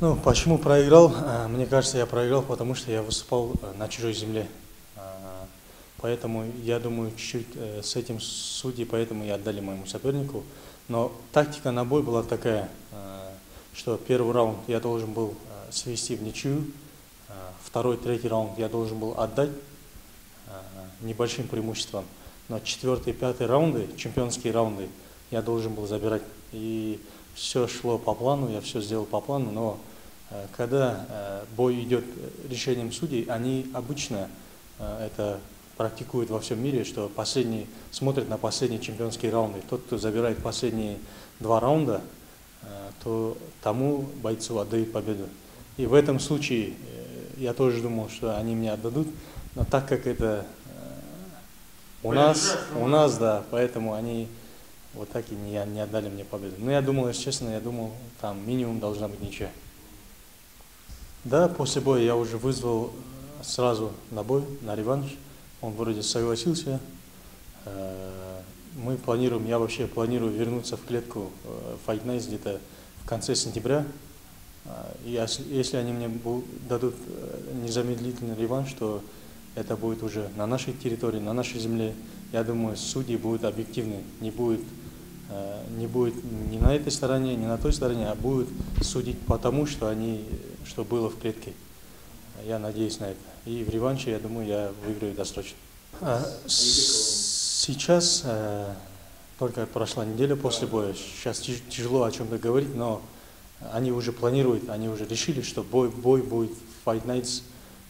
Ну, почему проиграл? А, мне кажется, я проиграл, потому что я выступал э, на чужой земле. А, поэтому, я думаю, чуть-чуть э, с этим судьи, поэтому и отдали моему сопернику. Но тактика на бой была такая, что первый раунд я должен был свести в ничью, второй, третий раунд я должен был отдать небольшим преимуществом. Но четвертый, пятый раунды, чемпионские раунды, я должен был забирать. И все шло по плану, я все сделал по плану, но э, когда э, бой идет решением судей, они обычно э, это практикуют во всем мире, что последний, смотрят на последние чемпионские раунды. Тот, кто забирает последние два раунда, то тому бойцу отдают победу. И в этом случае я тоже думал, что они мне отдадут, но так как это у нас, у нас, да, поэтому они вот так и не, не отдали мне победу. Но я думал, если честно, я думал, там минимум должна быть ничья. Да, после боя я уже вызвал сразу на бой, на реванш. Он вроде согласился. Э, мы планируем, я вообще планирую вернуться в клетку э, Fight Nights где-то в конце сентября. Э, и если они мне дадут незамедлительный реванш, то это будет уже на нашей территории, на нашей земле. Я думаю, судьи будут объективны, не будет Э, не будет ни на этой стороне, ни на той стороне, а будет судить по тому, что, они, что было в клетке. Я надеюсь на это. И в реванше, я думаю, я выиграю досрочно. А, сейчас э, только прошла неделя после боя. Сейчас тяжело о чем-то говорить, но они уже планируют, они уже решили, что бой, бой будет Fight Nights,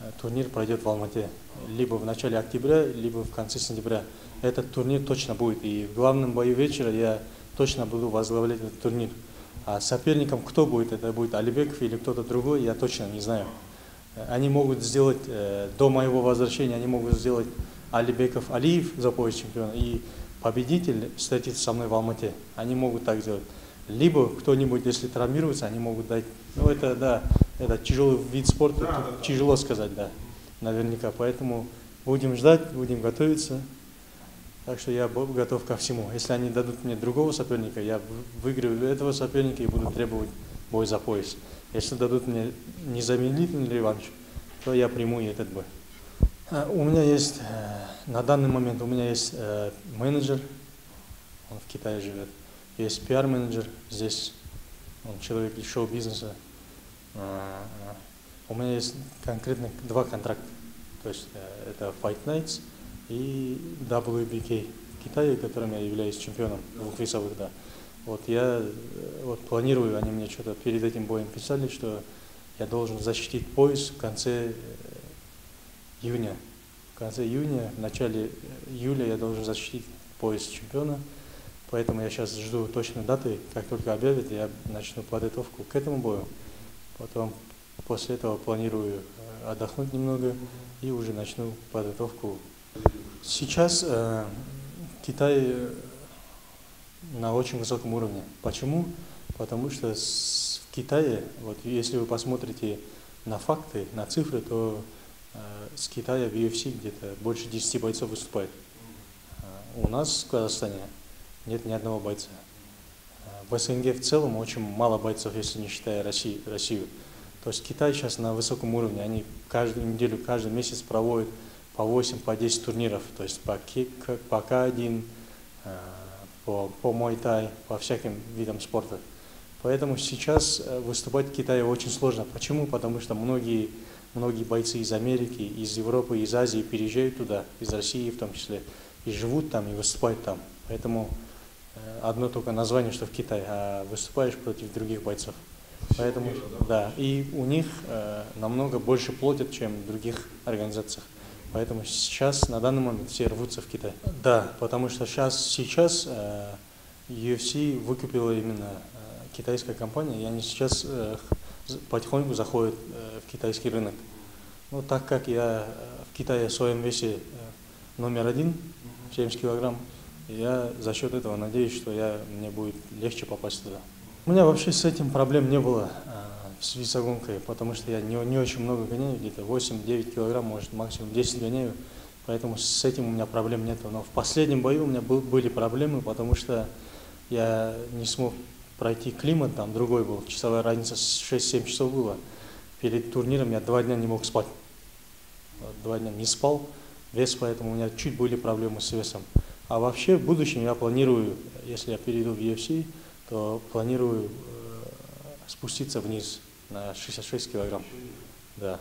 э, турнир пройдет в Алмате. Либо в начале октября, либо в конце сентября этот турнир точно будет. И в главном бою вечера я точно буду возглавлять этот турнир. А соперником кто будет, это будет Алибеков или кто-то другой, я точно не знаю. Они могут сделать, э, до моего возвращения, они могут сделать Алибеков Алиев за пояс чемпиона, и победитель встретится со мной в Алмате. Они могут так сделать. Либо кто-нибудь, если травмируется, они могут дать, ну это, да, это тяжелый вид спорта, да, да, тяжело сказать, да, наверняка. Поэтому будем ждать, будем готовиться. Так что я готов ко всему. Если они дадут мне другого соперника, я выиграю этого соперника и буду требовать бой за пояс. Если дадут мне незамедлительный реванш, то я приму и этот бой. А, у меня есть, э, на данный момент у меня есть э, менеджер, он в Китае живет, есть пиар-менеджер здесь, он человек из шоу-бизнеса. У меня есть конкретно два контракта, то есть э, это Fight Nights – и WBK в Китае, которым я являюсь чемпионом двухвесовых, да. Вот я э, вот планирую, они мне что-то перед этим боем писали, что я должен защитить пояс в конце э, июня. В конце июня, в начале июля я должен защитить пояс чемпиона. Поэтому я сейчас жду точной даты. Как только объявят, я начну подготовку к этому бою. Потом после этого планирую отдохнуть немного и уже начну подготовку Сейчас э, Китай э, на очень высоком уровне. Почему? Потому что с, в Китае, вот если вы посмотрите на факты, на цифры, то э, с Китая в UFC где-то больше 10 бойцов выступает. Э, у нас в Казахстане нет ни одного бойца. Э, в СНГ в целом очень мало бойцов, если не считая Россию. Россию. То есть Китай сейчас на высоком уровне. Они каждую неделю, каждый месяц проводят по 8, по 10 турниров, то есть по кик, по К1, э, по, по Мой-Тай, по всяким видам спорта. Поэтому сейчас э, выступать в Китае очень сложно. Почему? Потому что многие, многие бойцы из Америки, из Европы, из Азии переезжают туда, из России в том числе, и живут там, и выступают там. Поэтому э, одно только название, что в Китае, а выступаешь против других бойцов. Поэтому, да, и у них э, намного больше платят, чем в других организациях. Поэтому сейчас, на данный момент, все рвутся в Китай. Да, потому что сейчас, сейчас э, UFC выкупила именно э, китайская компания, и они сейчас э, потихоньку заходят э, в китайский рынок. Ну, так как я э, в Китае в своем весе э, номер один, 70 килограмм, я за счет этого надеюсь, что я, мне будет легче попасть туда. У меня вообще с этим проблем не было. Э, с весогонкой, потому что я не, не очень много гоняю, где-то 8-9 килограмм, может максимум 10 гоняю, поэтому с этим у меня проблем нет. Но в последнем бою у меня был, были проблемы, потому что я не смог пройти климат, там другой был, часовая разница 6-7 часов было. Перед турниром я два дня не мог спать. Два дня не спал, вес, поэтому у меня чуть были проблемы с весом. А вообще в будущем я планирую, если я перейду в UFC, то планирую э, спуститься вниз на 66 килограмм. Да.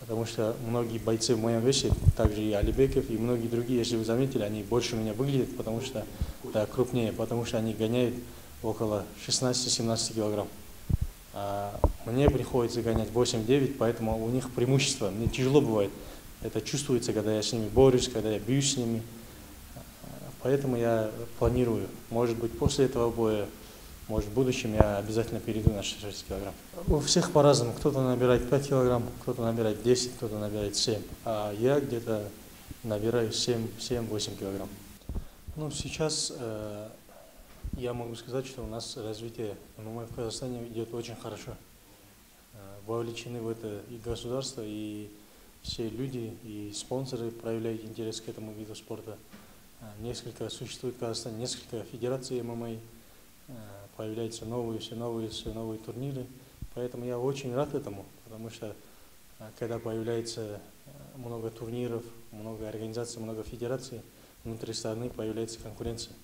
Потому что многие бойцы в моем весе, также и Алибеков, и многие другие, если вы заметили, они больше меня выглядят, потому что, да, крупнее, потому что они гоняют около 16-17 килограмм. А мне приходится гонять 8-9, поэтому у них преимущество. Мне тяжело бывает. Это чувствуется, когда я с ними борюсь, когда я бьюсь с ними. Поэтому я планирую, может быть, после этого боя может, в будущем я обязательно перейду на 6 килограмм. У всех по-разному. Кто-то набирает 5 килограмм, кто-то набирает 10, кто-то набирает 7. А я где-то набираю 7-8 килограмм. Ну, сейчас э, я могу сказать, что у нас развитие ММА в Казахстане идет очень хорошо. Э, вовлечены в это и государство, и все люди, и спонсоры проявляют интерес к этому виду спорта. Э, несколько существует в Казахстане, несколько федераций ММА, появляются новые, все новые, все новые турниры. Поэтому я очень рад этому, потому что э, когда появляется э, много турниров, много организаций, много федераций, внутри страны появляется конкуренция.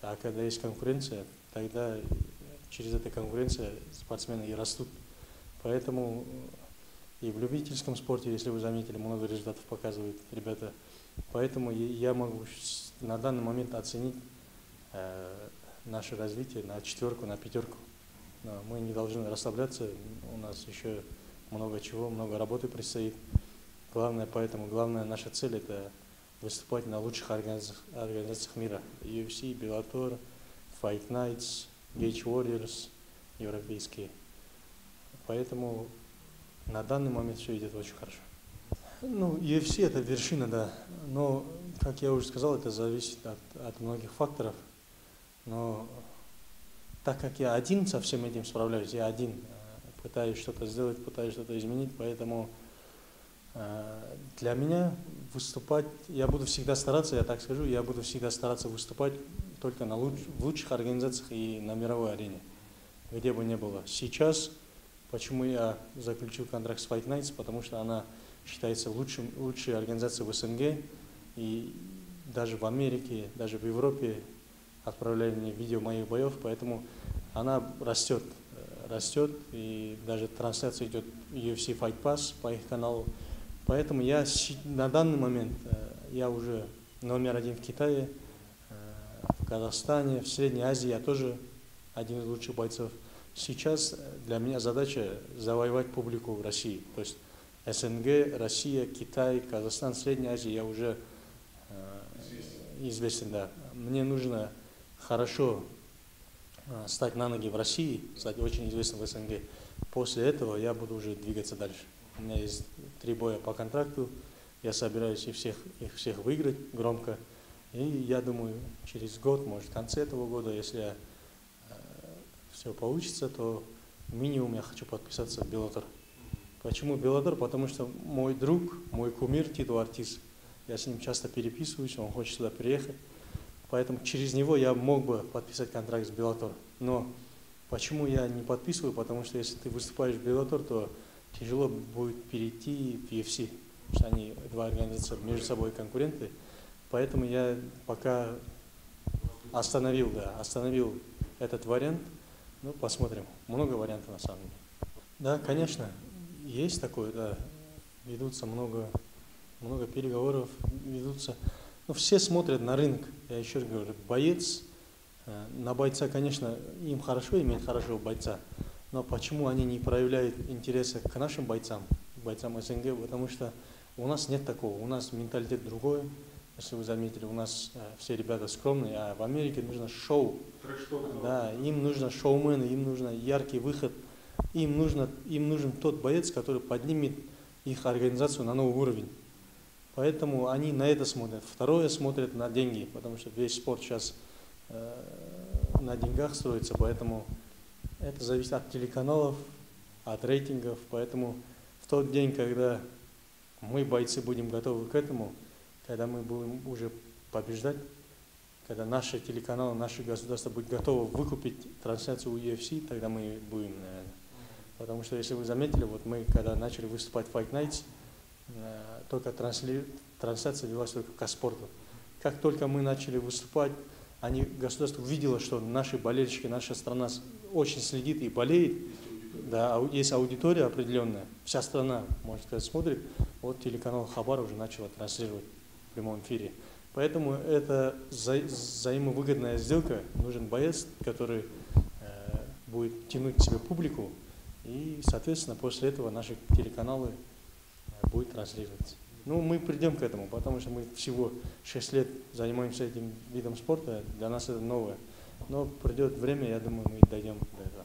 А когда есть конкуренция, тогда через эту конкуренцию спортсмены и растут. Поэтому и в любительском спорте, если вы заметили, много результатов показывают ребята. Поэтому я могу на данный момент оценить наше развитие на четверку, на пятерку. Но мы не должны расслабляться, у нас еще много чего, много работы предстоит. Главное, поэтому главная наша цель это выступать на лучших организациях, организациях мира. UFC, Bellator, Fight Nights, Gage Warriors, европейские. Поэтому на данный момент все идет очень хорошо. Ну, UFC это вершина, да. Но, как я уже сказал, это зависит от, от многих факторов. Но так как я один со всем этим справляюсь, я один э, пытаюсь что-то сделать, пытаюсь что-то изменить, поэтому э, для меня выступать, я буду всегда стараться, я так скажу, я буду всегда стараться выступать только на луч, в лучших организациях и на мировой арене, где бы ни было. Сейчас, почему я заключил контракт с Fight Nights, потому что она считается лучшим, лучшей организацией в СНГ, и даже в Америке, даже в Европе отправляли мне видео моих боев, поэтому она растет, э, растет, и даже трансляция идет UFC Fight Pass по их каналу. Поэтому я на данный момент, э, я уже номер один в Китае, э, в Казахстане, в Средней Азии, я тоже один из лучших бойцов. Сейчас для меня задача завоевать публику в России. То есть СНГ, Россия, Китай, Казахстан, Средняя Азия, я уже известен, да. Мне нужно хорошо а, стать на ноги в России, стать очень известным в СНГ. После этого я буду уже двигаться дальше. У меня есть три боя по контракту, я собираюсь их всех, их всех выиграть громко. И я думаю, через год, может, в конце этого года, если э, все получится, то минимум я хочу подписаться в Беллатор. Почему Беллатор? Потому что мой друг, мой кумир Титу Артиз, я с ним часто переписываюсь, он хочет сюда приехать. Поэтому через него я мог бы подписать контракт с Беллатор. Но почему я не подписываю? Потому что если ты выступаешь в Беллатор, то тяжело будет перейти в UFC. Что они, два организации, между собой конкуренты. Поэтому я пока остановил, да, остановил этот вариант. Ну, посмотрим. Много вариантов на самом деле. Да, конечно, есть такое, да. Ведутся много, много переговоров, ведутся. Но все смотрят на рынок. Я еще раз говорю, боец, э, на бойца, конечно, им хорошо иметь хорошего бойца, но почему они не проявляют интереса к нашим бойцам, бойцам СНГ, потому что у нас нет такого, у нас менталитет другой, если вы заметили, у нас э, все ребята скромные, а в Америке нужно шоу. Да, им нужно шоумен, им нужно яркий выход, им, нужно, им нужен тот боец, который поднимет их организацию на новый уровень. Поэтому они на это смотрят. Второе смотрят на деньги, потому что весь спорт сейчас э, на деньгах строится, поэтому это зависит от телеканалов, от рейтингов. Поэтому в тот день, когда мы, бойцы, будем готовы к этому, когда мы будем уже побеждать, когда наши телеканалы, наши государства будут готовы выкупить трансляцию UFC, тогда мы будем, наверное. Потому что, если вы заметили, вот мы, когда начали выступать в Fight Nights, только трансли... трансляция велась только к спорту. Как только мы начали выступать, они, государство увидело, что наши болельщики, наша страна очень следит и болеет, да, есть аудитория определенная, вся страна, можно сказать, смотрит, вот телеканал Хабар уже начал транслировать в прямом эфире. Поэтому это вза взаимовыгодная сделка, нужен боец, который э, будет тянуть к себе публику, и, соответственно, после этого наши телеканалы будут транслироваться. Ну, мы придем к этому, потому что мы всего 6 лет занимаемся этим видом спорта, для нас это новое. Но придет время, я думаю, мы дойдем до этого.